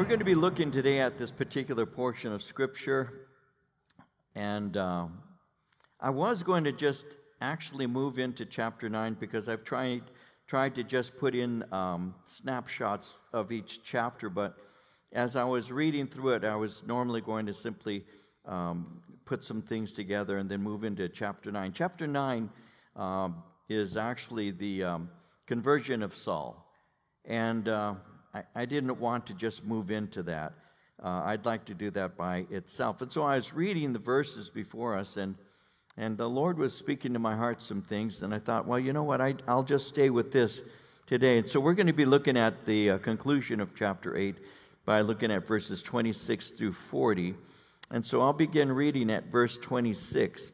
We're going to be looking today at this particular portion of Scripture, and uh, I was going to just actually move into chapter 9 because I've tried, tried to just put in um, snapshots of each chapter, but as I was reading through it, I was normally going to simply um, put some things together and then move into chapter 9. Chapter 9 um, is actually the um, conversion of Saul. And uh, I, I, didn't want to just move into that. Uh, I'd like to do that by itself. And so I was reading the verses before us, and, and the Lord was speaking to my heart some things. And I thought, well, you know what? I, will just stay with this today. And so we're going to be looking at the uh, conclusion of chapter 8 by looking at verses 26 through 40. And so I'll begin reading at verse 26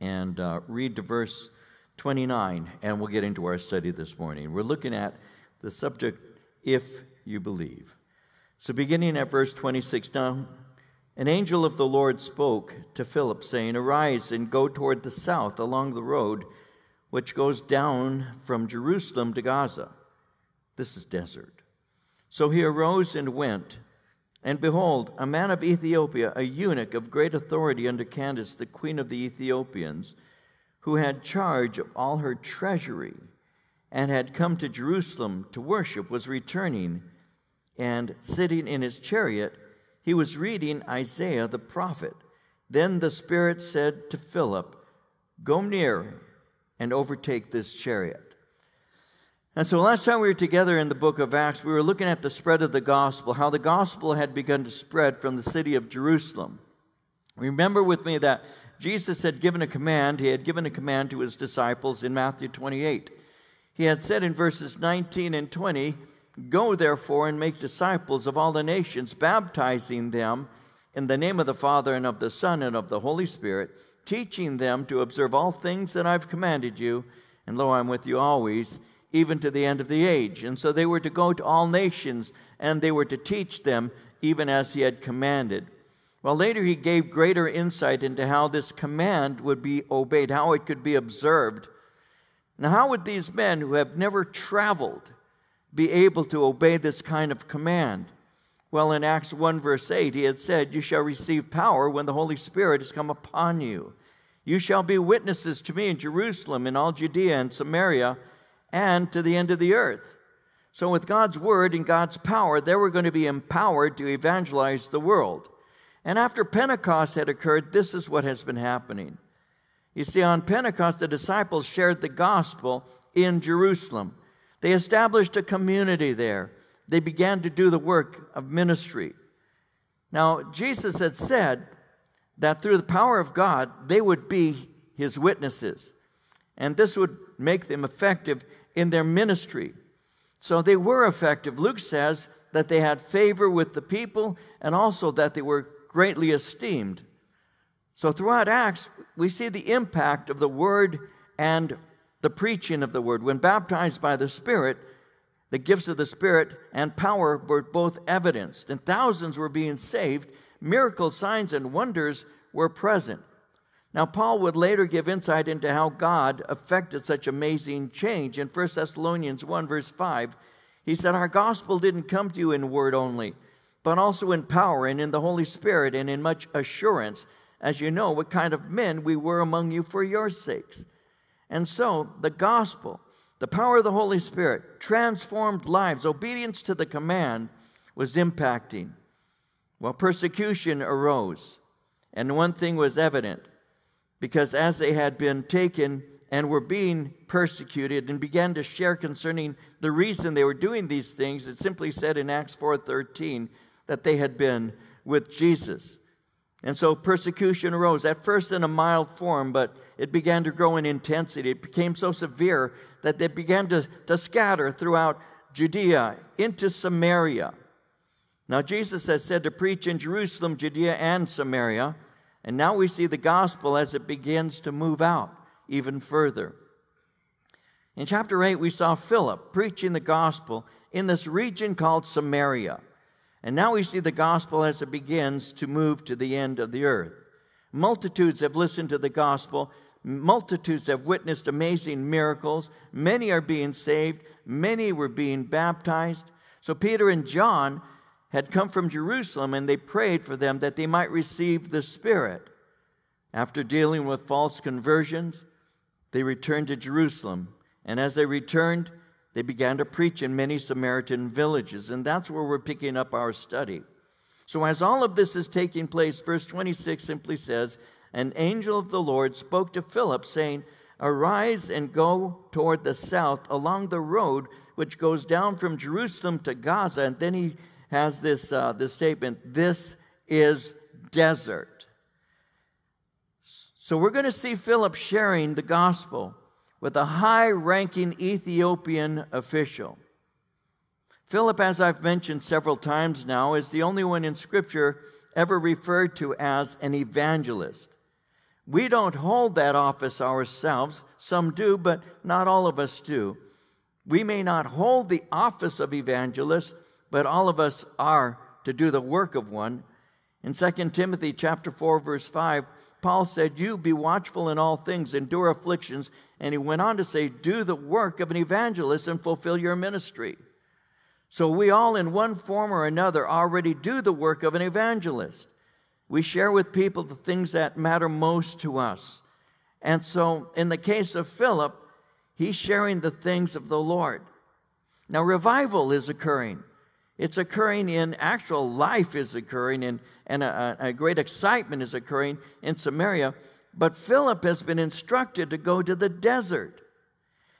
and uh, read to verse 29, and we'll get into our study this morning. We're looking at the subject, if you believe. So, beginning at verse 26, now, an angel of the Lord spoke to Philip, saying, Arise and go toward the south along the road which goes down from Jerusalem to Gaza. This is desert. So he arose and went. And behold, a man of Ethiopia, a eunuch of great authority under Candace, the queen of the Ethiopians, who had charge of all her treasury and had come to Jerusalem to worship, was returning, and sitting in his chariot, he was reading Isaiah the prophet. Then the Spirit said to Philip, Go near and overtake this chariot. And so last time we were together in the book of Acts, we were looking at the spread of the gospel, how the gospel had begun to spread from the city of Jerusalem. Remember with me that Jesus had given a command, he had given a command to his disciples in Matthew 28. He had said in verses 19 and 20, Go therefore and make disciples of all the nations, baptizing them in the name of the Father and of the Son and of the Holy Spirit, teaching them to observe all things that I've commanded you. And lo, I'm with you always even to the end of the age. And so they were to go to all nations and they were to teach them even as he had commanded. Well, later he gave greater insight into how this command would be obeyed, how it could be observed. Now, how would these men who have never traveled be able to obey this kind of command? Well, in Acts 1, verse 8, he had said, You shall receive power when the Holy Spirit has come upon you. You shall be witnesses to me in Jerusalem, in all Judea and Samaria, and to the end of the earth. So, with God's word and God's power, they were going to be empowered to evangelize the world. And after Pentecost had occurred, this is what has been happening. You see, on Pentecost, the disciples shared the gospel in Jerusalem. They established a community there. They began to do the work of ministry. Now, Jesus had said that through the power of God, they would be his witnesses. And this would make them effective in their ministry. So they were effective. Luke says that they had favor with the people and also that they were greatly esteemed. So throughout Acts, we see the impact of the word and the preaching of the word. When baptized by the Spirit, the gifts of the Spirit and power were both evidenced, and thousands were being saved. Miracles, signs, and wonders were present. Now, Paul would later give insight into how God affected such amazing change. In 1 Thessalonians 1, verse 5, he said, Our gospel didn't come to you in word only, but also in power and in the Holy Spirit and in much assurance, as you know what kind of men we were among you for your sakes. And so, the gospel, the power of the Holy Spirit, transformed lives. Obedience to the command was impacting. Well, persecution arose, and one thing was evident because as they had been taken and were being persecuted and began to share concerning the reason they were doing these things, it simply said in Acts 4:13 that they had been with Jesus. And so persecution arose, at first in a mild form, but it began to grow in intensity. It became so severe that they began to, to scatter throughout Judea into Samaria. Now, Jesus has said to preach in Jerusalem, Judea, and Samaria. And now we see the gospel as it begins to move out even further. In chapter 8, we saw Philip preaching the gospel in this region called Samaria. And now we see the gospel as it begins to move to the end of the earth. Multitudes have listened to the gospel. Multitudes have witnessed amazing miracles. Many are being saved. Many were being baptized. So Peter and John had come from Jerusalem, and they prayed for them that they might receive the Spirit. After dealing with false conversions, they returned to Jerusalem. And as they returned, they began to preach in many Samaritan villages. And that's where we're picking up our study. So, as all of this is taking place, verse 26 simply says, An angel of the Lord spoke to Philip, saying, Arise and go toward the south along the road which goes down from Jerusalem to Gaza. And then he has this, uh, this statement this is desert. So we're going to see Philip sharing the gospel with a high ranking Ethiopian official. Philip, as I've mentioned several times now, is the only one in Scripture ever referred to as an evangelist. We don't hold that office ourselves. Some do, but not all of us do. We may not hold the office of evangelist, but all of us are to do the work of one. In 2 Timothy chapter 4 verse 5, Paul said, "You be watchful in all things, endure afflictions." And he went on to say, "Do the work of an evangelist and fulfill your ministry." So we all in one form or another already do the work of an evangelist. We share with people the things that matter most to us. And so in the case of Philip, he's sharing the things of the Lord. Now revival is occurring. It's occurring in actual life is occurring and, and a, a great excitement is occurring in Samaria. But Philip has been instructed to go to the desert.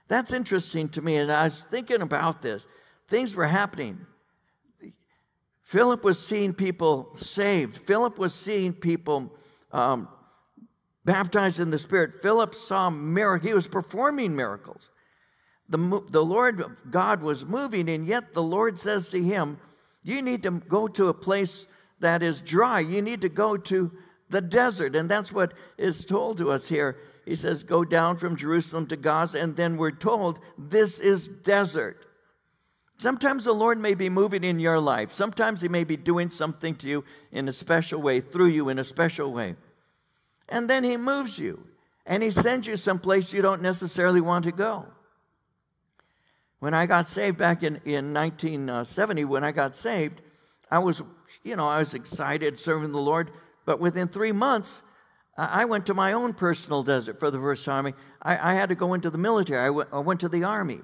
That's interesting to me. And I was thinking about this. Things were happening. Philip was seeing people saved. Philip was seeing people um, baptized in the Spirit. Philip saw miracles. He was performing miracles the, the Lord God was moving, and yet the Lord says to him, You need to go to a place that is dry. You need to go to the desert. And that's what is told to us here. He says, Go down from Jerusalem to Gaza, and then we're told, This is desert. Sometimes the Lord may be moving in your life. Sometimes He may be doing something to you in a special way, through you in a special way. And then He moves you, and He sends you someplace you don't necessarily want to go. When I got saved back in, in 1970, when I got saved, I was, you know, I was excited serving the Lord. But within three months, I went to my own personal desert for the first time. I, I had to go into the military. I went, I went to the army.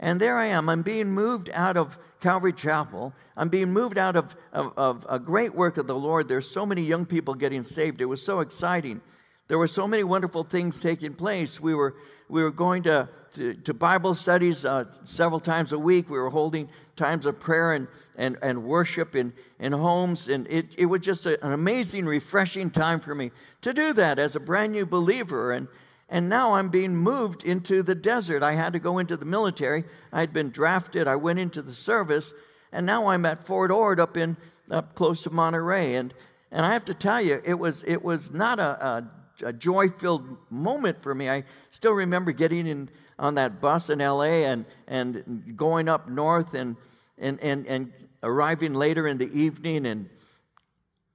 And there I am. I'm being moved out of Calvary Chapel. I'm being moved out of, of, of, a great work of the Lord. There's so many young people getting saved. It was so exciting. There were so many wonderful things taking place. We were, we were going to, to, to Bible studies uh, several times a week. We were holding times of prayer and, and, and worship in, in homes. And it, it was just a, an amazing, refreshing time for me to do that as a brand new believer. And, and now I'm being moved into the desert. I had to go into the military. I had been drafted. I went into the service. And now I'm at Fort Ord up in up close to Monterey. And, and I have to tell you, it was, it was not a, a a joy filled moment for me. I still remember getting in on that bus in LA and, and going up north and, and, and, and arriving later in the evening. And,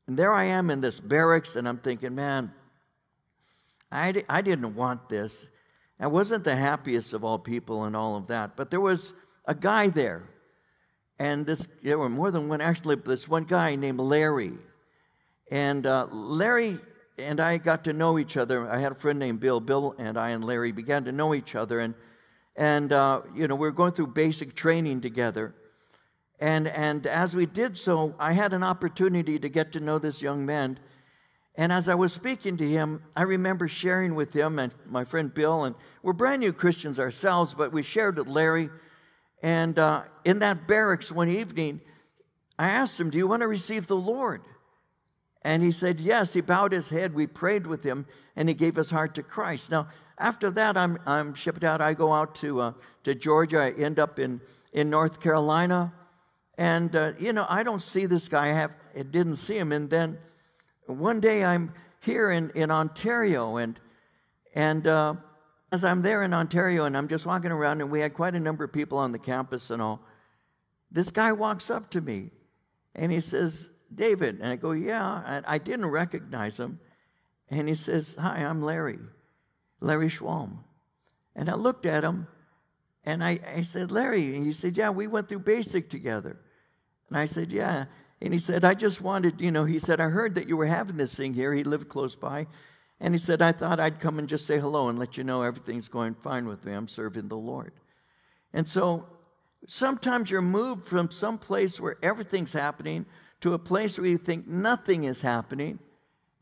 and there I am in this barracks, and I'm thinking, man, I, I didn't want this. I wasn't the happiest of all people and all of that. But there was a guy there. And this, there were more than one, actually, this one guy named Larry. And uh, Larry and I got to know each other. I had a friend named Bill. Bill and I and Larry began to know each other, and and uh, you know we were going through basic training together. And and as we did so, I had an opportunity to get to know this young man. And as I was speaking to him, I remember sharing with him and my friend Bill, and we're brand new Christians ourselves, but we shared with Larry. And uh, in that barracks one evening, I asked him, Do you want to receive the Lord? And he said, Yes. He bowed his head. We prayed with him, and he gave his heart to Christ. Now, after that, I'm, I'm shipped out. I go out to, uh, to Georgia. I end up in, in North Carolina. And, uh, you know, I don't see this guy. I, have, didn't see him. And then one day I'm here in, in Ontario, and, and uh, as I'm there in Ontario and I'm just walking around, and we had quite a number of people on the campus and all, this guy walks up to me and he says, David. And I go, Yeah. And I didn't recognize him. And he says, Hi, I'm Larry, Larry Schwalm. And I looked at him and I, I said, Larry. And he said, Yeah, we went through basic together. And I said, Yeah. And he said, I just wanted, you know, he said, I heard that you were having this thing here. He lived close by. And he said, I thought I'd come and just say hello and let you know everything's going fine with me. I'm serving the Lord. And so sometimes you're moved from some place where everything's happening to a place where you think nothing is happening.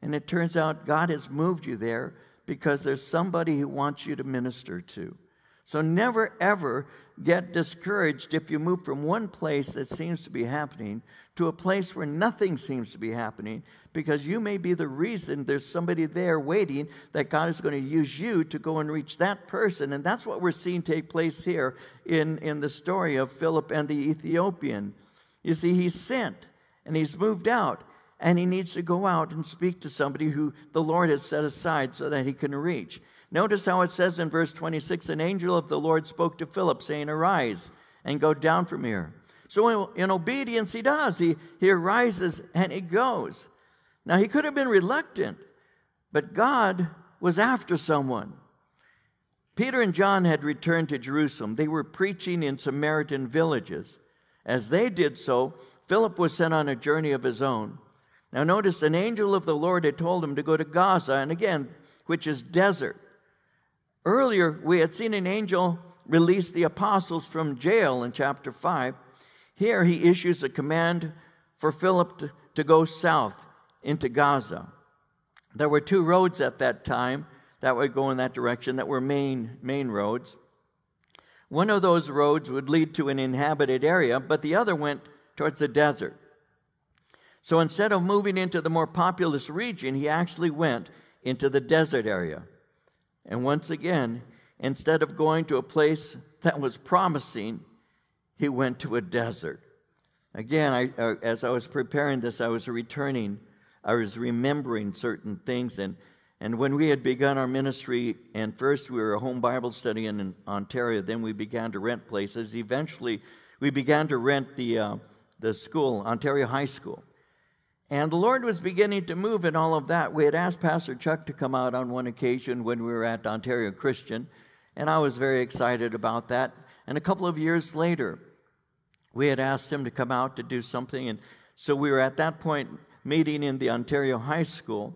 And it turns out God has moved you there because there's somebody who wants you to minister to. So never ever get discouraged if you move from one place that seems to be happening to a place where nothing seems to be happening because you may be the reason there's somebody there waiting that God is going to use you to go and reach that person. And that's what we're seeing take place here in, in the story of Philip and the Ethiopian. You see, he's sent and he's moved out and he needs to go out and speak to somebody who the Lord has set aside so that he can reach. Notice how it says in verse 26 an angel of the Lord spoke to Philip, saying, Arise and go down from here. So in, in obedience, he does. He, he arises and he goes. Now, he could have been reluctant, but God was after someone. Peter and John had returned to Jerusalem. They were preaching in Samaritan villages. As they did so, Philip was sent on a journey of his own. Now, notice an angel of the Lord had told him to go to Gaza, and again, which is desert. Earlier, we had seen an angel release the apostles from jail in chapter 5. Here, he issues a command for Philip to, to go south into Gaza. There were two roads at that time that would go in that direction that were main, main roads. One of those roads would lead to an inhabited area, but the other went towards the desert. So instead of moving into the more populous region, he actually went into the desert area. And once again, instead of going to a place that was promising, he went to a desert. Again, I, uh, as I was preparing this, I was returning, I was remembering certain things. And, and when we had begun our ministry, and first we were a home Bible study in, in Ontario, then we began to rent places. Eventually, we began to rent the, uh, the school, Ontario High School. And the Lord was beginning to move in all of that. We had asked Pastor Chuck to come out on one occasion when we were at Ontario Christian, and I was very excited about that. And a couple of years later, we had asked him to come out to do something, and so we were at that point meeting in the Ontario High School.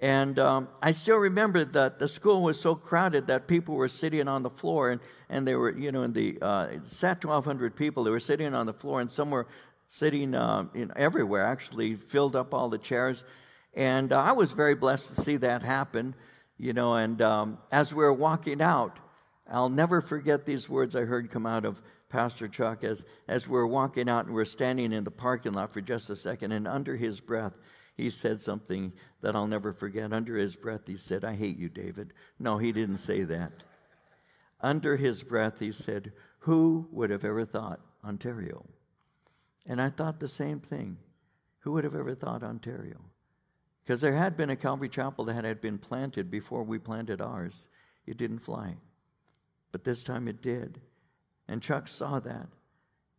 And um, I still remember that the school was so crowded that people were sitting on the floor, and, and they were, you know, in the, uh, sat 1,200 people. They were sitting on the floor, and some were sitting uh, in, everywhere, actually, filled up all the chairs. And uh, I was very blessed to see that happen, you know. And um, as we were walking out, I'll never forget these words I heard come out of Pastor Chuck as, as we we're walking out and we're standing in the parking lot for just a second. And under his breath, he said something that I'll never forget. Under his breath, he said, I hate you, David. No, he didn't say that. Under his breath, he said, Who would have ever thought Ontario? And I thought the same thing. Who would have ever thought Ontario? Because there had been a Calvary Chapel that had been planted before we planted ours. It didn't fly. But this time it did. And Chuck saw that.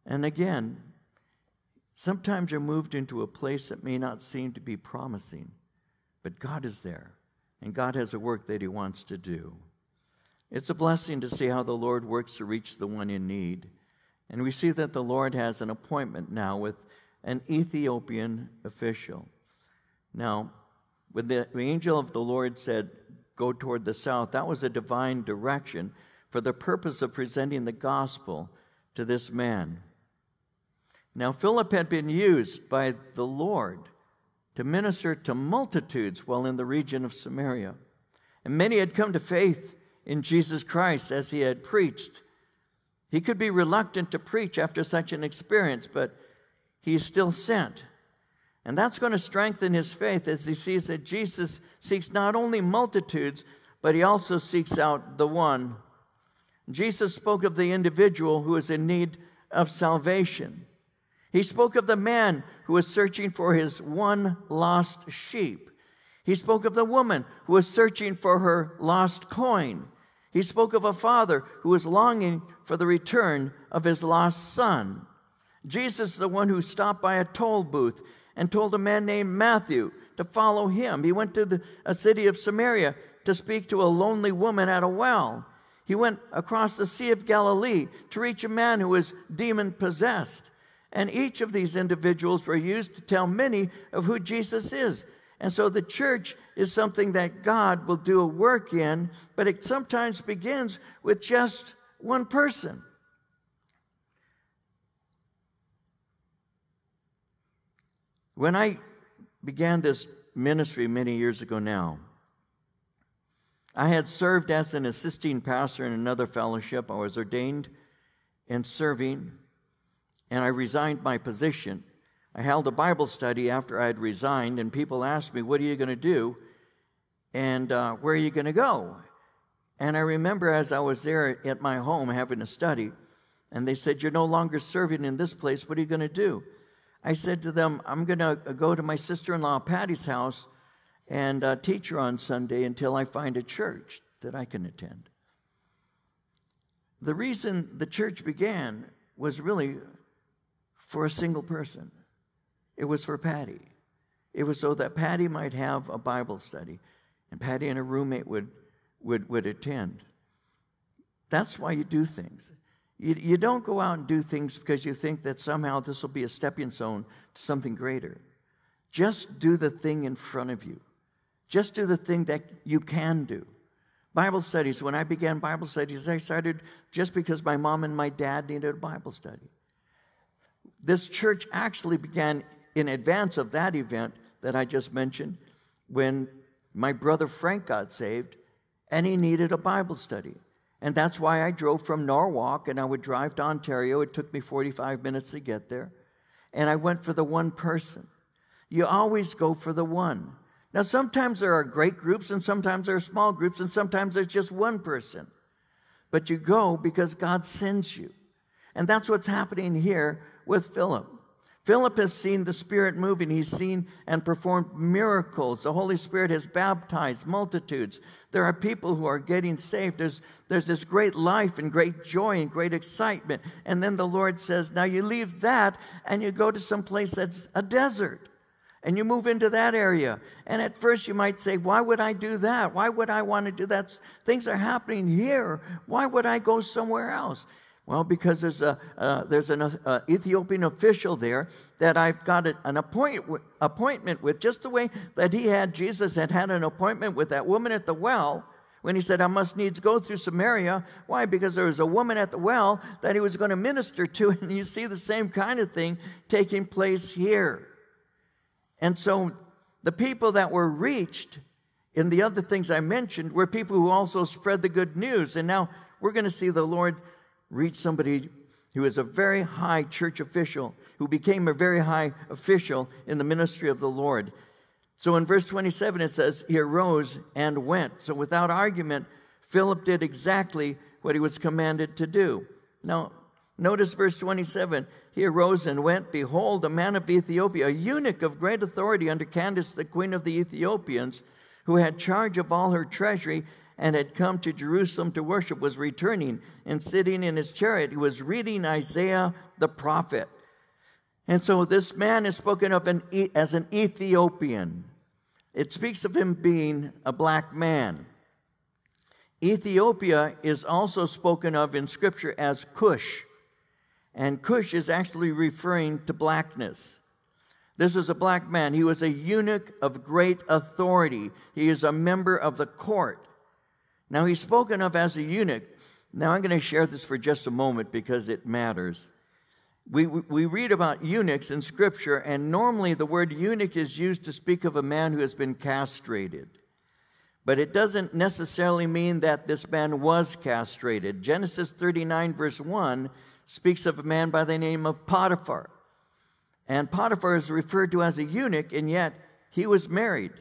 And again, sometimes you're moved into a place that may not seem to be promising, but God is there. And God has a work that He wants to do. It's a blessing to see how the Lord works to reach the one in need. And we see that the Lord has an appointment now with an Ethiopian official. Now, when the angel of the Lord said, Go toward the south, that was a divine direction for the purpose of presenting the gospel to this man. Now, Philip had been used by the Lord to minister to multitudes while in the region of Samaria. And many had come to faith in Jesus Christ as he had preached he could be reluctant to preach after such an experience, but he's still sent. And that's going to strengthen his faith as he sees that Jesus seeks not only multitudes, but he also seeks out the one. Jesus spoke of the individual who is in need of salvation. He spoke of the man who was searching for his one lost sheep. He spoke of the woman who was searching for her lost coin. He spoke of a father who was longing for the return of his lost son. Jesus, the one who stopped by a toll booth and told a man named Matthew to follow him. He went to the, a city of Samaria to speak to a lonely woman at a well. He went across the Sea of Galilee to reach a man who was demon possessed. And each of these individuals were used to tell many of who Jesus is. And so the church is something that God will do a work in, but it sometimes begins with just one person. When I began this ministry many years ago now, I had served as an assisting pastor in another fellowship. I was ordained and serving, and I resigned my position. I held a Bible study after I had resigned, and people asked me, What are you going to do? And uh, where are you going to go? And I remember as I was there at my home having a study, and they said, You're no longer serving in this place. What are you going to do? I said to them, I'm going to go to my sister in law Patty's house and uh, teach her on Sunday until I find a church that I can attend. The reason the church began was really for a single person. It was for Patty. It was so that Patty might have a Bible study, and Patty and her roommate would, would, would attend. That's why you do things. You, you don't go out and do things because you think that somehow this will be a stepping stone to something greater. Just do the thing in front of you. Just do the thing that you can do. Bible studies. When I began Bible studies, I started just because my mom and my dad needed a Bible study. This church actually began in advance of that event that I just mentioned, when my brother Frank got saved and he needed a Bible study. And that's why I drove from Norwalk and I would drive to Ontario. It took me 45 minutes to get there. And I went for the one person. You always go for the one. Now, sometimes there are great groups, and sometimes there are small groups, and sometimes there's just one person. But you go because God sends you. And that's what's happening here with Philip. Philip has seen the Spirit moving. He's seen and performed miracles. The Holy Spirit has baptized multitudes. There are people who are getting saved. There's, there's this great life and great joy and great excitement. And then the Lord says, Now you leave that and you go to some place that's a desert. And you move into that area. And at first you might say, Why would I do that? Why would I want to do that? Things are happening here. Why would I go somewhere else? Well, because there's a uh, there's an uh, Ethiopian official there that I've got an appoint, appointment with, just the way that he had Jesus had had an appointment with that woman at the well when he said, "I must needs go through Samaria." Why? Because there was a woman at the well that he was going to minister to, and you see the same kind of thing taking place here. And so, the people that were reached in the other things I mentioned were people who also spread the good news, and now we're going to see the Lord reach somebody who is a very high church official, who became a very high official in the ministry of the Lord. So in verse 27, it says, He arose and went. So without argument, Philip did exactly what he was commanded to do. Now, notice verse 27. He arose and went. Behold, a man of Ethiopia, a eunuch of great authority under Candace, the queen of the Ethiopians, who had charge of all her treasury and had come to Jerusalem to worship was returning and sitting in his chariot. He was reading Isaiah the prophet. And so this man is spoken of as an Ethiopian. It speaks of him being a black man. Ethiopia is also spoken of in Scripture as Cush, and Cush is actually referring to blackness. This is a black man. He was a eunuch of great authority. He is a member of the court. Now, he's spoken of as a eunuch. Now, I'm going to share this for just a moment because it matters. We, we read about eunuchs in Scripture, and normally the word eunuch is used to speak of a man who has been castrated. But it doesn't necessarily mean that this man was castrated. Genesis 39, verse 1, speaks of a man by the name of Potiphar. And Potiphar is referred to as a eunuch, and yet he was married.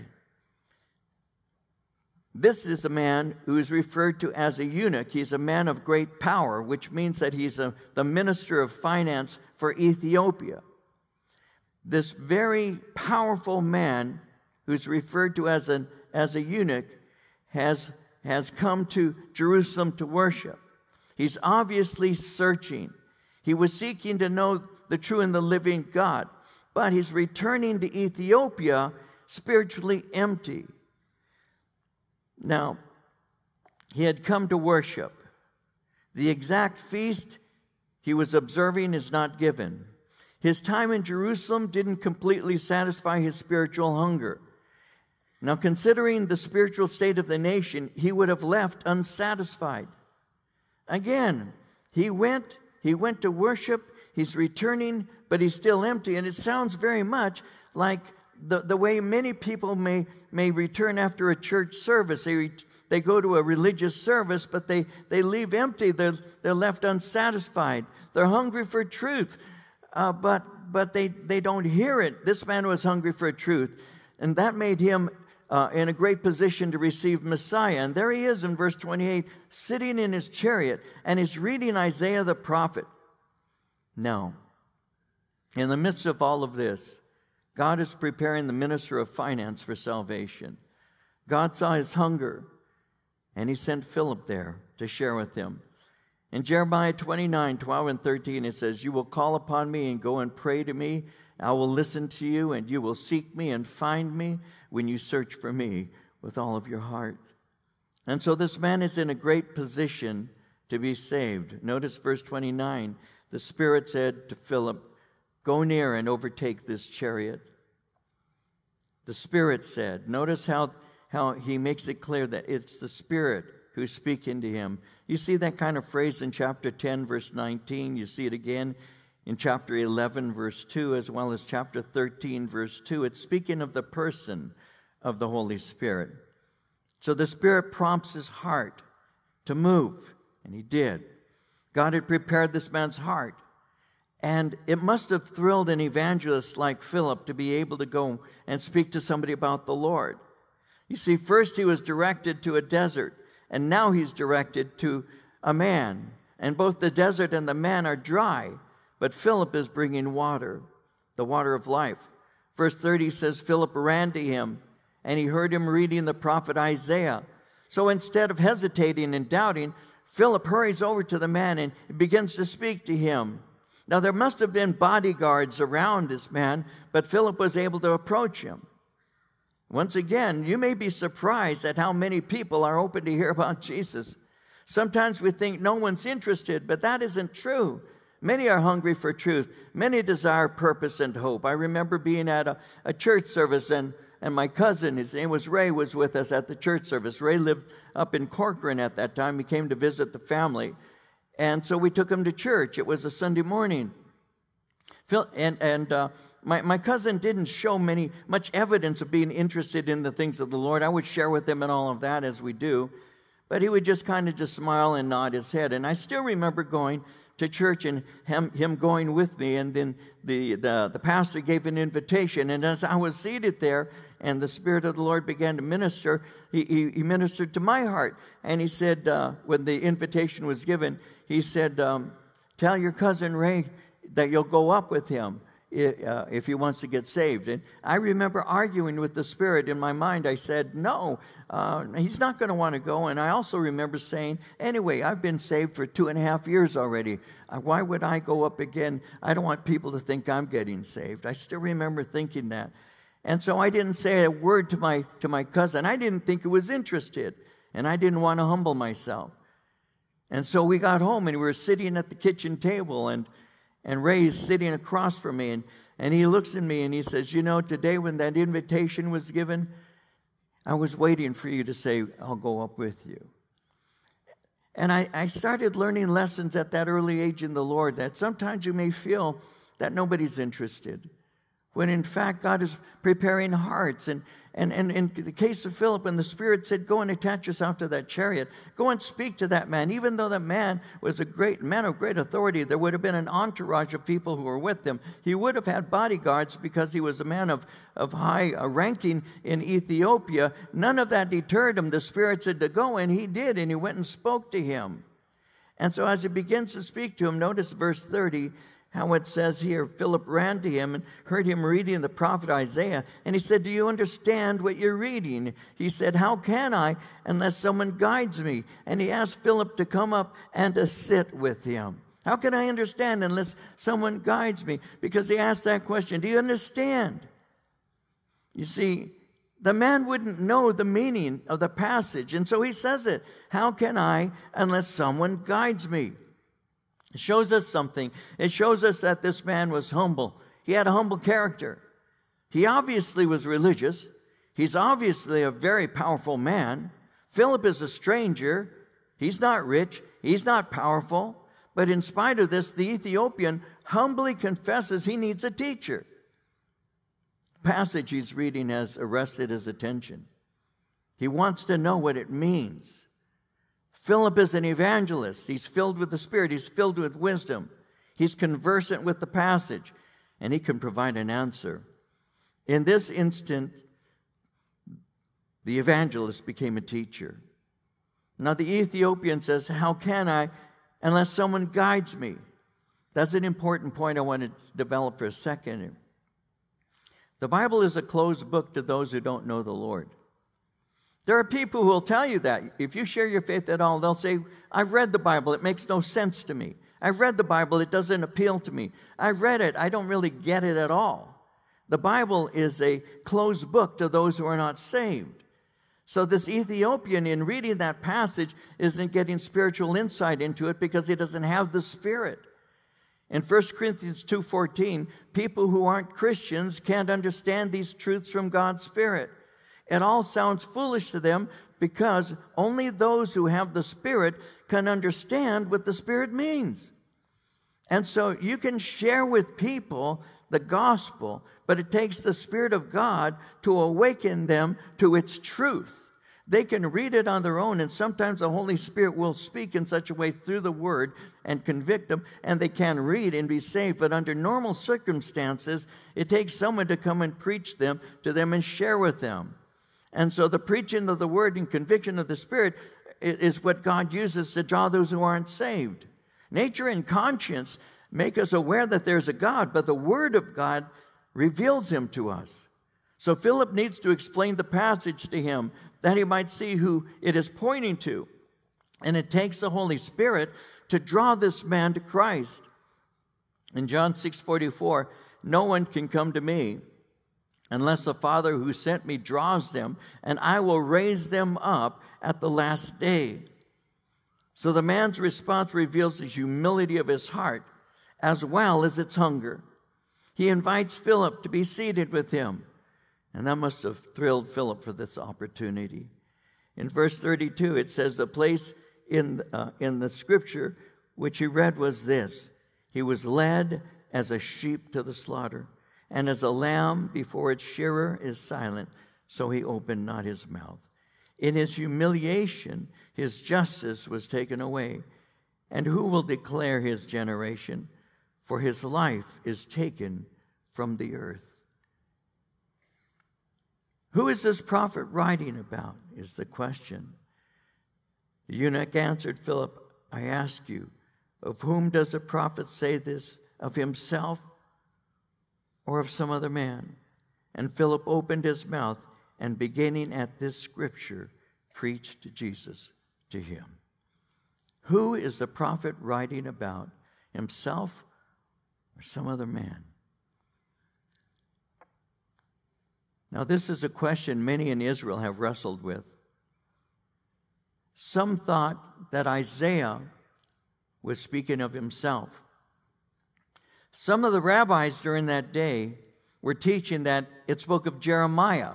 This is a man who is referred to as a eunuch. He's a man of great power, which means that he's a, the minister of finance for Ethiopia. This very powerful man, who's referred to as, an, as a eunuch, has, has come to Jerusalem to worship. He's obviously searching. He was seeking to know the true and the living God, but he's returning to Ethiopia spiritually empty. Now, he had come to worship. The exact feast he was observing is not given. His time in Jerusalem didn't completely satisfy his spiritual hunger. Now, considering the spiritual state of the nation, he would have left unsatisfied. Again, he went, he went to worship, he's returning, but he's still empty. And it sounds very much like the, the way many people may, may return after a church service. They, they go to a religious service, but they, they leave empty. They're, they're left unsatisfied. They're hungry for truth, uh, but, but they, they don't hear it. This man was hungry for truth, and that made him uh, in a great position to receive Messiah. And there he is in verse 28, sitting in his chariot, and he's reading Isaiah the prophet. Now, in the midst of all of this, God is preparing the minister of finance for salvation. God saw his hunger, and he sent Philip there to share with him. In Jeremiah 29 12 and 13, it says, You will call upon me and go and pray to me I will listen to you, and you will seek me and find me when you search for me with all of your heart. And so this man is in a great position to be saved. Notice verse 29. The Spirit said to Philip, Go near and overtake this chariot. The Spirit said, Notice how, how he makes it clear that it's the Spirit who's speaking to him. You see that kind of phrase in chapter 10, verse 19. You see it again in chapter 11, verse 2, as well as chapter 13, verse 2. It's speaking of the person of the Holy Spirit. So the Spirit prompts his heart to move, and he did. God had prepared this man's heart. And it must have thrilled an evangelist like Philip to be able to go and speak to somebody about the Lord. You see, first he was directed to a desert, and now he's directed to a man. And both the desert and the man are dry. But Philip is bringing water, the water of life. Verse 30 says, Philip ran to him, and he heard him reading the prophet Isaiah. So instead of hesitating and doubting, Philip hurries over to the man and begins to speak to him. Now, there must have been bodyguards around this man, but Philip was able to approach him. Once again, you may be surprised at how many people are open to hear about Jesus. Sometimes we think no one's interested, but that isn't true. Many are hungry for truth. Many desire purpose and hope. I remember being at a, a church service and, and my cousin, his name was Ray, was with us at the church service. Ray lived up in Corcoran at that time. He came to visit the family. And so we took him to church. It was a Sunday morning. Phil, and and uh, my, my cousin didn't show many much evidence of being interested in the things of the Lord. I would share with him and all of that as we do. But he would just kind of just smile and nod his head. And I still remember going to church and him, him going with me. And then the, the, the pastor gave an invitation. And as I was seated there and the Spirit of the Lord began to minister, he, he, he ministered to my heart. And he said, uh, when the invitation was given, he said, um, Tell your cousin Ray that you'll go up with him uh, if he wants to get saved. And I remember arguing with the Spirit in my mind. I said, No, uh, he's not going to want to go. And I also remember saying, Anyway, I've been saved for two and a half years already. Uh, why would I go up again? I don't want people to think I'm getting saved. I still remember thinking that. And so I didn't say a word to my, to my cousin. I didn't think he was interested. And I didn't want to humble myself. And so we got home and we were sitting at the kitchen table and and Ray's sitting across from me, and, and he looks at me and he says, You know, today when that invitation was given, I was waiting for you to say, I'll go up with you. And I, I started learning lessons at that early age in the Lord that sometimes you may feel that nobody's interested when in fact God is preparing hearts. And, and, and in the case of Philip, and the Spirit said, Go and attach yourself to that chariot. Go and speak to that man. Even though that man was a great man of great authority, there would have been an entourage of people who were with him. He would have had bodyguards because he was a man of, of high uh, ranking in Ethiopia. None of that deterred him. The Spirit said to go, and he did, and he went and spoke to him. And so as he begins to speak to him, notice verse 30 how it says here Philip ran to him and heard him reading the prophet Isaiah, and he said, Do you understand what you're reading? He said, How can I unless someone guides me? And he asked Philip to come up and to sit with him. How can I understand unless someone guides me? Because he asked that question Do you understand? You see, the man wouldn't know the meaning of the passage, and so he says it How can I unless someone guides me? Shows us something. It shows us that this man was humble. He had a humble character. He obviously was religious. He's obviously a very powerful man. Philip is a stranger. He's not rich. He's not powerful. But in spite of this, the Ethiopian humbly confesses he needs a teacher. The passage he's reading has arrested his attention. He wants to know what it means. Philip is an evangelist. He's filled with the Spirit, he's filled with wisdom. He's conversant with the passage, and he can provide an answer. In this instant, the evangelist became a teacher. Now, the Ethiopian says, How can I unless someone guides me? That's an important point I want to develop for a second. The Bible is a closed book to those who don't know the Lord. There are people who will tell you that. If you share your faith at all, they'll say, I've read the Bible, it makes no sense to me. I've read the Bible, it doesn't appeal to me. I read it, I don't really get it at all. The Bible is a closed book to those who are not saved. So this Ethiopian, in reading that passage, isn't getting spiritual insight into it because he doesn't have the Spirit. In 1 Corinthians 2:14, people who aren't Christians can't understand these truths from God's Spirit. It all sounds foolish to them because only those who have the Spirit can understand what the Spirit means. And so you can share with people the gospel, but it takes the Spirit of God to awaken them to its truth. They can read it on their own, and sometimes the Holy Spirit will speak in such a way through the Word and convict them, and they can read and be saved. But under normal circumstances, it takes someone to come and preach them to them and share with them. And so the preaching of the Word and conviction of the Spirit is what God uses to draw those who aren't saved. Nature and conscience make us aware that there's a God, but the Word of God reveals Him to us. So Philip needs to explain the passage to him that he might see who it is pointing to. And it takes the Holy Spirit to draw this man to Christ. In John 6 44, no one can come to me unless the Father who sent me draws them, and I will raise them up at the last day. So the man's response reveals the humility of his heart as well as its hunger. He invites Philip to be seated with him. And that must have thrilled Philip for this opportunity. In verse 32, it says, The place in, uh, in the scripture which he read was this He was led as a sheep to the slaughter, and as a lamb before its shearer is silent, so he opened not his mouth. In his humiliation, his justice was taken away. And who will declare his generation? For his life is taken from the earth. Who is this prophet writing about? Is the question. The eunuch answered Philip, I ask you, of whom does the prophet say this? Of himself or of some other man? And Philip opened his mouth and, beginning at this scripture, preached Jesus to him. Who is the prophet writing about? Himself or some other man? Now, this is a question many in Israel have wrestled with. Some thought that Isaiah was speaking of himself. Some of the rabbis during that day were teaching that it spoke of Jeremiah,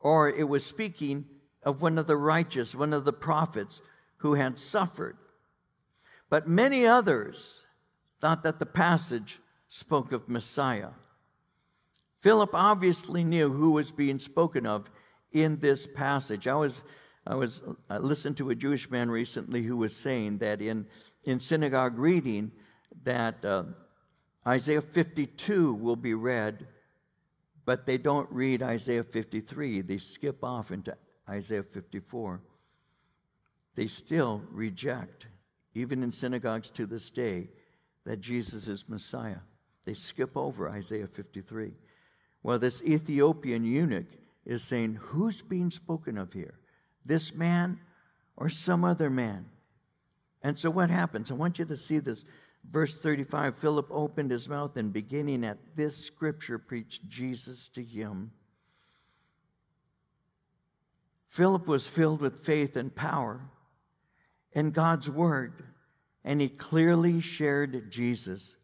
or it was speaking of one of the righteous, one of the prophets who had suffered. But many others thought that the passage spoke of Messiah. Philip obviously knew who was being spoken of in this passage. I was, I was, I listened to a Jewish man recently who was saying that in, in synagogue reading that uh, Isaiah 52 will be read, but they don't read Isaiah 53. They skip off into Isaiah 54. They still reject, even in synagogues to this day, that Jesus is Messiah. They skip over Isaiah 53. Well, this Ethiopian eunuch is saying, Who's being spoken of here? This man or some other man? And so what happens? I want you to see this. Verse 35 Philip opened his mouth and beginning at this scripture preached Jesus to him. Philip was filled with faith and power in God's word and he clearly shared Jesus.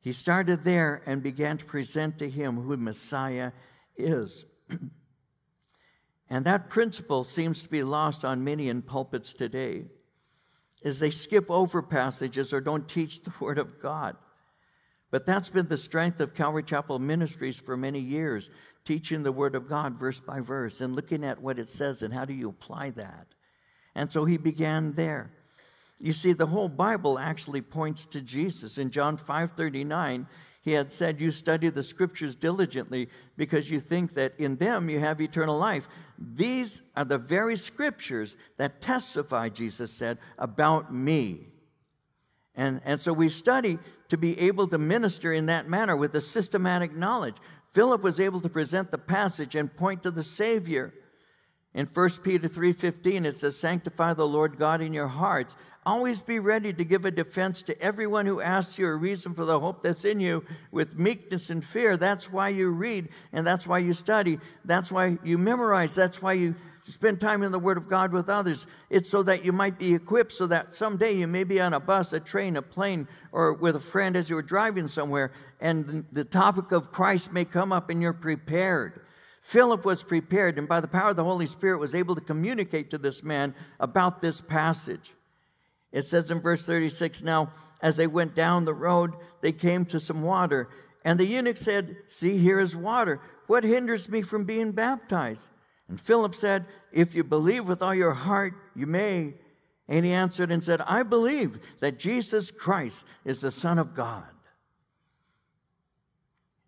He started there and began to present to him who Messiah is. and that principle seems to be lost on many in pulpits today as they skip over passages or don't teach the Word of God. But that's been the strength of Calvary Chapel Ministries for many years, teaching the Word of God verse by verse and looking at what it says and how do you apply that. And so he began there. You see, the whole Bible actually points to Jesus. In John 5 39, he had said, You study the scriptures diligently because you think that in them you have eternal life. These are the very scriptures that testify, Jesus said, about me. And, and so we study to be able to minister in that manner with a systematic knowledge. Philip was able to present the passage and point to the Savior. In 1 Peter 3:15 it says sanctify the Lord God in your hearts Always be ready to give a defense to everyone who asks you a reason for the hope that's in you with meekness and fear. That's why you read and that's why you study. That's why you memorize. That's why you spend time in the Word of God with others. It's so that you might be equipped so that someday you may be on a bus, a train, a plane, or with a friend as you're driving somewhere and the topic of Christ may come up and you're prepared. Philip was prepared and by the power of the Holy Spirit was able to communicate to this man about this passage. It says in verse 36 Now, as they went down the road, they came to some water. And the eunuch said, See, here is water. What hinders me from being baptized? And Philip said, If you believe with all your heart, you may. And he answered and said, I believe that Jesus Christ is the Son of God.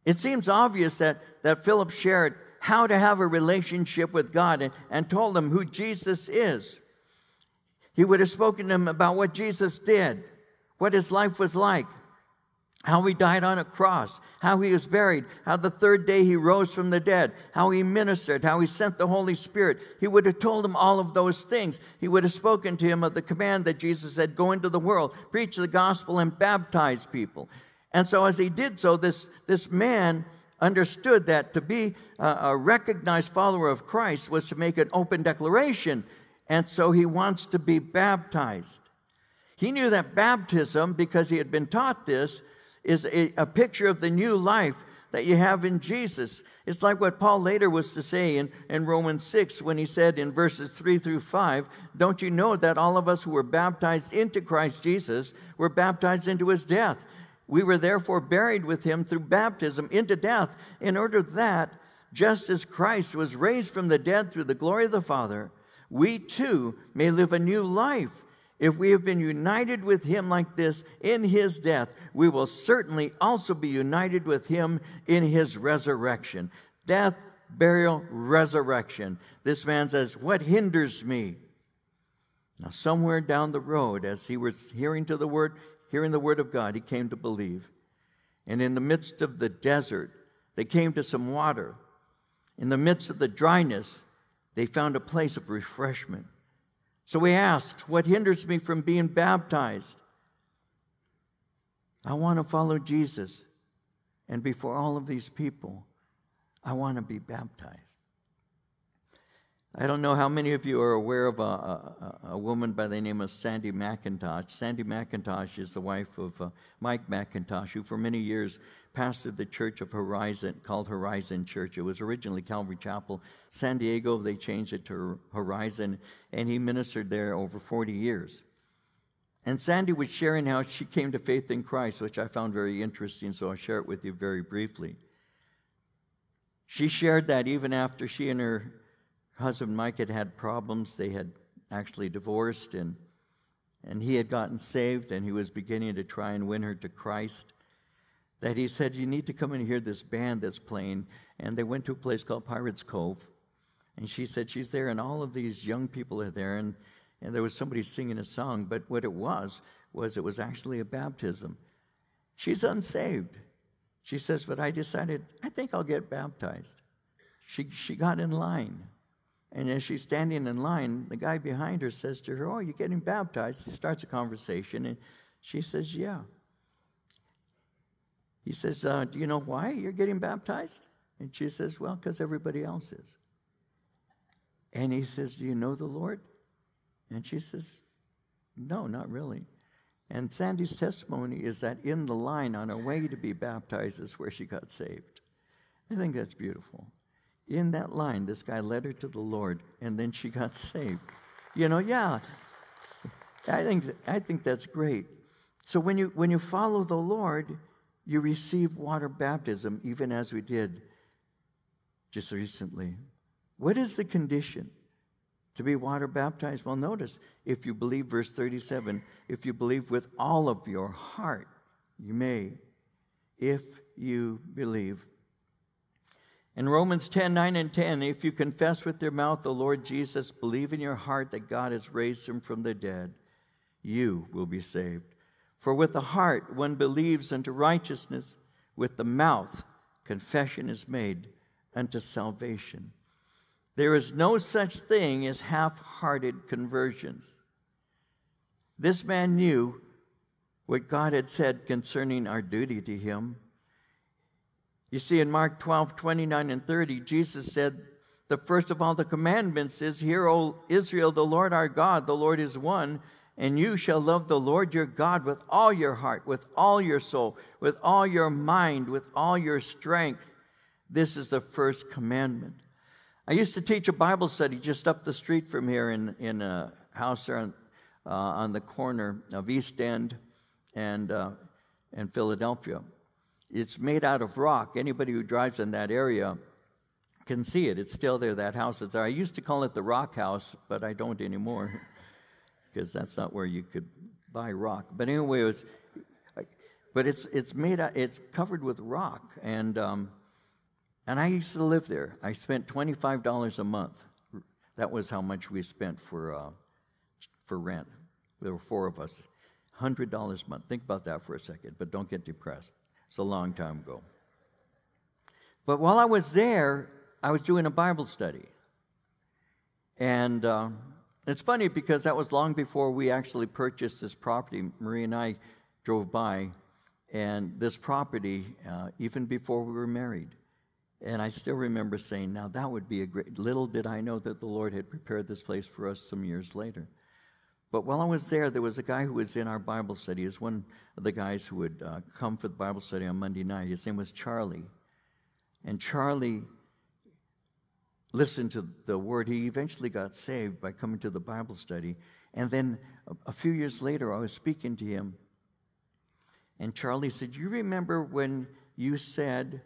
It seems obvious that, that Philip shared how to have a relationship with God and, and told him who Jesus is. He would have spoken to him about what Jesus did, what his life was like, how he died on a cross, how he was buried, how the third day he rose from the dead, how he ministered, how he sent the Holy Spirit. He would have told him all of those things. He would have spoken to him of the command that Jesus said, Go into the world, preach the gospel, and baptize people. And so, as he did so, this, this man understood that to be a, a recognized follower of Christ was to make an open declaration and so he wants to be baptized. He knew that baptism, because he had been taught this, is a, a, picture of the new life that you have in Jesus. It's like what Paul later was to say in, in Romans 6 when he said in verses 3 through 5 Don't you know that all of us who were baptized into Christ Jesus were baptized into his death? We were therefore buried with him through baptism into death, in order that, just as Christ was raised from the dead through the glory of the Father, we too may live a new life. If we have been united with him like this in his death, we will certainly also be united with him in his resurrection. Death, burial, resurrection. This man says, What hinders me? Now, somewhere down the road, as he was hearing to the word, hearing the word of God, he came to believe. And in the midst of the desert, they came to some water. In the midst of the dryness, they found a place of refreshment. So he asked, What hinders me from being baptized? I want to follow Jesus. And before all of these people, I want to be baptized. I don't know how many of you are aware of a, a, a woman by the name of Sandy MacIntosh. Sandy MacIntosh is the wife of uh, Mike MacIntosh, who for many years pastored the church of Horizon, called Horizon Church. It was originally Calvary Chapel, San Diego. They changed it to Horizon, and he ministered there over 40 years. And Sandy was sharing how she came to faith in Christ, which I found very interesting, so I'll share it with you very briefly. She shared that even after she and her husband Mike had had problems, they had actually divorced, and, and he had gotten saved, and he was beginning to try and win her to Christ that he said, You need to come and hear this band that's playing. And they went to a place called Pirates Cove. And she said, She's there, and all of these young people are there. And, and there was somebody singing a song. But what it was, was it was actually a baptism. She's unsaved. She says, But I decided, I think I'll get baptized. She, she got in line. And as she's standing in line, the guy behind her says to her, Oh, you're getting baptized? He starts a conversation. And she says, Yeah. He says, uh, Do you know why you're getting baptized? And she says, Well, because everybody else is. And he says, Do you know the Lord? And she says, No, not really. And Sandy's testimony is that in the line on her way to be baptized is where she got saved. I think that's beautiful. In that line, this guy led her to the Lord, and then she got saved. You know, yeah, I think, I think that's great. So when you, when you follow the Lord, you receive water baptism, even as we did just recently. What is the condition to be water baptized? Well, notice if you believe, verse 37, if you believe with all of your heart, you may, if you believe. In Romans 10 9 and 10, if you confess with your mouth the Lord Jesus, believe in your heart that God has raised him from the dead, you will be saved. For with the heart one believes unto righteousness, with the mouth confession is made unto salvation. There is no such thing as half hearted conversions. This man knew what God had said concerning our duty to him. You see, in Mark 12, 29 and 30, Jesus said, The first of all the commandments is, Hear, O Israel, the Lord our God, the Lord is one and you shall love the Lord your God with all your heart, with all your soul, with all your mind, with all your strength. This is the first commandment. I used to teach a Bible study just up the street from here in, in a house there on, uh, on the corner of East End and, uh, and Philadelphia. It's made out of rock. Anybody who drives in that area can see it. It's still there. That house is there. I used to call it the Rock House, but I don't anymore. because that's not where you could buy rock. But anyway, it was, but it's it's made out, it's covered with rock, and um, and I used to live there. I spent twenty five dollars a month. That was how much we spent for uh, for rent. There were four of us, hundred dollars a month. Think about that for a second, but don't get depressed. It's a long time ago. But while I was there, I was doing a Bible study, and. Uh, it's funny because that was long before we actually purchased this property. Marie and I drove by, and this property, uh, even before we were married. And I still remember saying, now that would be a great, little did I know that the Lord had prepared this place for us some years later. But while I was there, there was a guy who was in our Bible study. He was one of the guys who would uh, come for the Bible study on Monday night. His name was Charlie. And Charlie listened to the word. He eventually got saved by coming to the Bible study. And then a, a few years later, I was speaking to him, and Charlie said, You remember when you said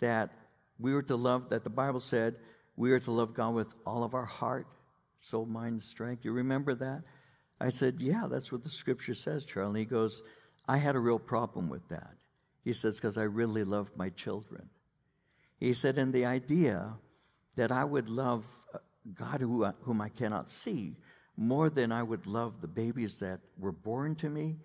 that we were to love, that the Bible said we are to love God with all of our heart, soul, mind, and strength? You remember that? I said, Yeah, that's what the scripture says, Charlie. He goes, I had a real problem with that. He says, Because I really love my children. He said, And the idea that I would love uh, God who, whom I cannot see more than I would love the babies that were born to me.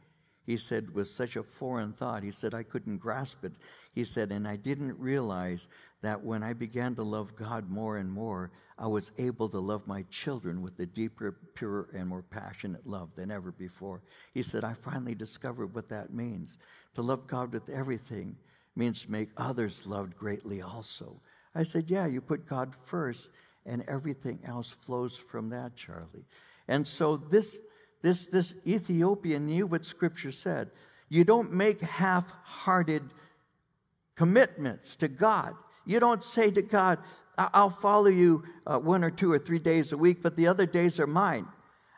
He said, was such a foreign thought. He said, I couldn't grasp it. He said, and I didn't realize that when I began to love God more and more, I was able to love my children with a deeper, purer, and more passionate love than ever before. He said, I finally discovered what that means. To love God with everything means to make others loved greatly also. I said, Yeah, you put God first, and everything else flows from that, Charlie. And so this, this, this Ethiopian knew what Scripture said. You don't make half hearted commitments to God. You don't say to God, I'll follow you uh, one or two or three days a week, but the other days are mine.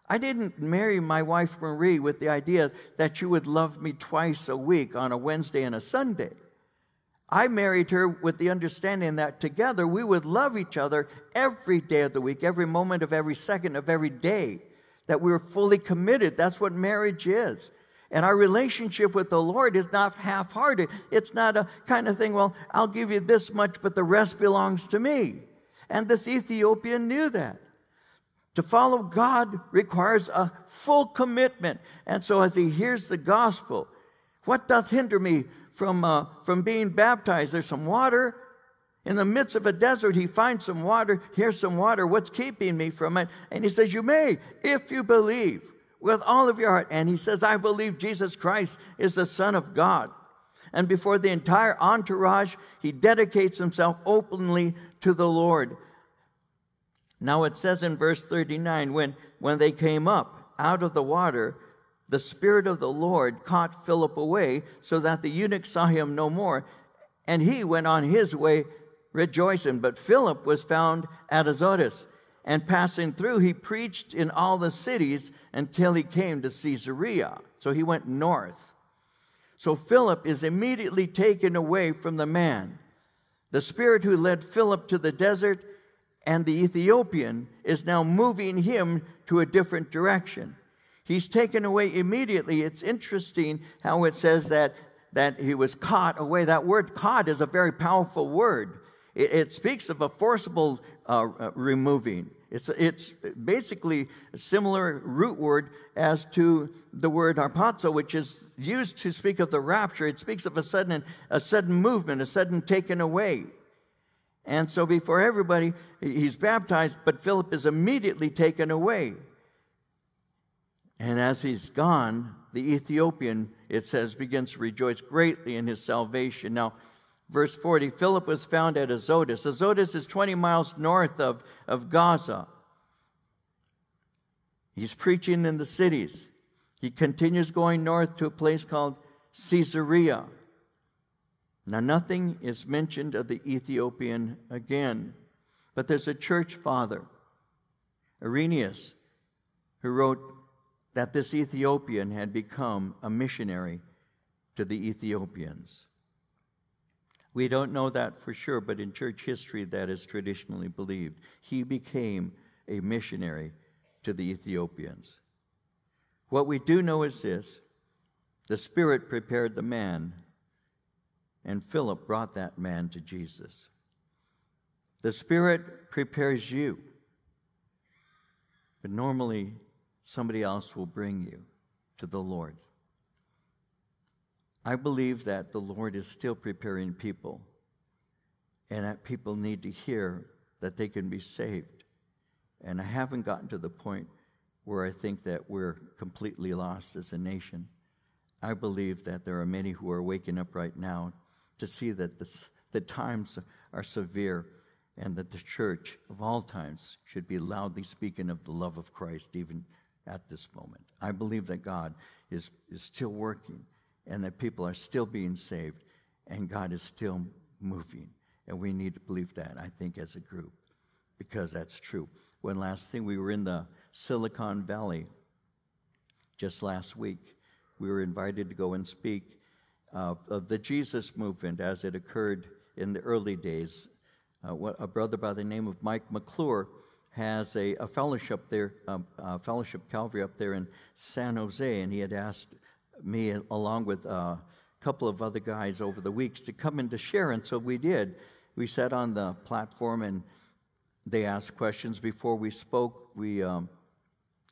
I didn't marry my wife Marie with the idea that you would love me twice a week on a Wednesday and a Sunday. I married her with the understanding that together we would love each other every day of the week, every moment of every second of every day, that we were fully committed. That's what marriage is. And our relationship with the Lord is not half hearted. It's not a kind of thing, well, I'll give you this much, but the rest belongs to me. And this Ethiopian knew that. To follow God requires a full commitment. And so as he hears the gospel, what doth hinder me from, uh, from being baptized. There's some water. In the midst of a desert, he finds some water. Here's some water. What's keeping me from it? And he says, You may, if you believe with all of your heart. And he says, I believe Jesus Christ is the Son of God. And before the entire entourage, he dedicates himself openly to the Lord. Now it says in verse 39 when, when they came up out of the water, the Spirit of the Lord caught Philip away, so that the eunuch saw him no more, and he went on his way rejoicing. But Philip was found at Azotus, and passing through, he preached in all the cities until he came to Caesarea. So he went north. So Philip is immediately taken away from the man. The spirit who led Philip to the desert and the Ethiopian is now moving him to a different direction. He's taken away immediately. It's interesting how it says that, that he was caught away. That word caught is a very powerful word. It, it speaks of a forcible uh, uh, removing. It's, it's basically a similar root word as to the word harpazo, which is used to speak of the rapture. It speaks of a sudden, a sudden movement, a sudden taken away. And so before everybody, he's baptized, but Philip is immediately taken away. And as he's gone, the Ethiopian, it says, begins to rejoice greatly in his salvation. Now, verse 40 Philip was found at Azotus. Azotus is 20 miles north of, of Gaza. He's preaching in the cities. He continues going north to a place called Caesarea. Now, nothing is mentioned of the Ethiopian again, but there's a church father, Irenaeus, who wrote that this Ethiopian had become a missionary to the Ethiopians. We don't know that for sure, but in church history, that is traditionally believed. He became a missionary to the Ethiopians. What we do know is this the Spirit prepared the man, and Philip brought that man to Jesus. The Spirit prepares you, but normally somebody else will bring you to the Lord. I believe that the Lord is still preparing people and that people need to hear that they can be saved. And I haven't gotten to the point where I think that we're completely lost as a nation. I believe that there are many who are waking up right now to see that this, the times are severe and that the church of all times should be loudly speaking of the love of Christ even at this moment. I believe that God is, is still working and that people are still being saved and God is still moving. And we need to believe that, I think, as a group, because that's true. One last thing we were in the Silicon Valley just last week. We were invited to go and speak uh, of the Jesus movement as it occurred in the early days. Uh, what, a brother by the name of Mike McClure has a, a fellowship there, um, Fellowship Calvary up there in San Jose, and he had asked me, along with a couple of other guys over the weeks, to come and to share. And so we did. We sat on the platform and they asked questions before we spoke. We um,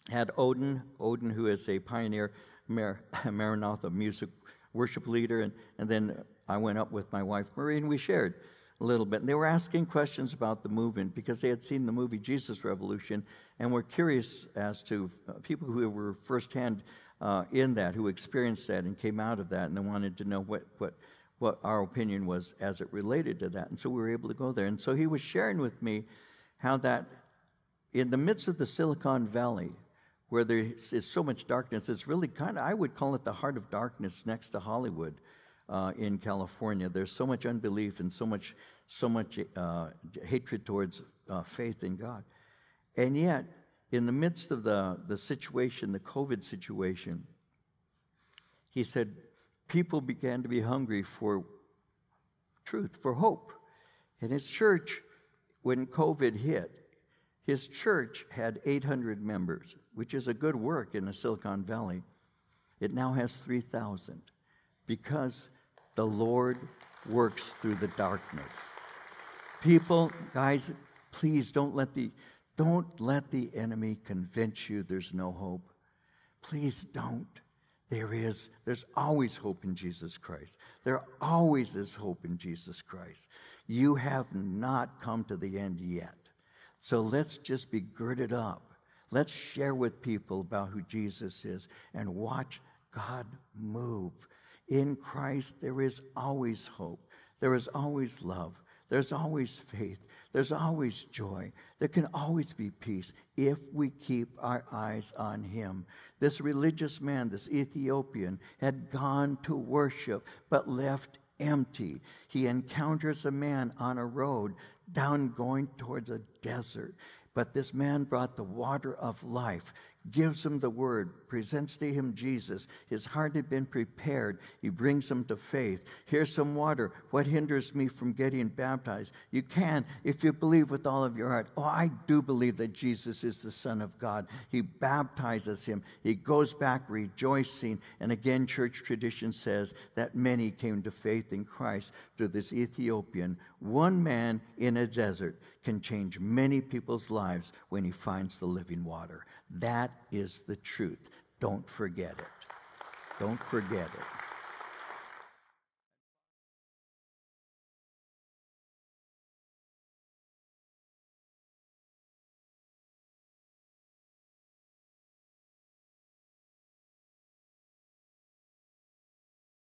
had Oden, Oden, who is a pioneer Mar- Maranatha music worship leader, and, and then I went up with my wife Marie and we shared a little bit. And they were asking questions about the movement because they had seen the movie Jesus Revolution and were curious as to uh, people who were firsthand uh, in that, who experienced that and came out of that, and they wanted to know what, what, what our opinion was as it related to that. And so we were able to go there. And so he was sharing with me how that in the midst of the Silicon Valley, where there is so much darkness, it's really kind of, I would call it the heart of darkness next to Hollywood uh, in California. There's so much unbelief and so much, so much uh, hatred towards uh, faith in God. And yet, in the midst of the, the situation, the COVID situation, he said, people began to be hungry for truth, for hope. In his church, when COVID hit, his church had 800 members, which is a good work in the Silicon Valley. It now has 3,000 because the Lord works through the darkness. People, guys, please don't let the don't let the enemy convince you there's no hope. Please don't. There is. There's always hope in Jesus Christ. There always is hope in Jesus Christ. You have not come to the end yet. So let's just be girded up. Let's share with people about who Jesus is and watch God move. In Christ, there is always hope. There is always love. There's always faith. There's always joy. There can always be peace if we keep our eyes on Him. This religious man, this Ethiopian, had gone to worship but left empty. He encounters a man on a road down going towards a desert. But this man brought the water of life gives him the word, presents to him Jesus. His heart had been prepared. He brings him to faith. Here's some water. What hinders me from getting baptized? You can if you believe with all of your heart. Oh, I do believe that Jesus is the Son of God. He baptizes him. He goes back rejoicing. And again, church tradition says that many came to faith in Christ through this Ethiopian. One man in a desert can change many people's lives when he finds the living water. That is the truth. Don't forget it. Don't forget it.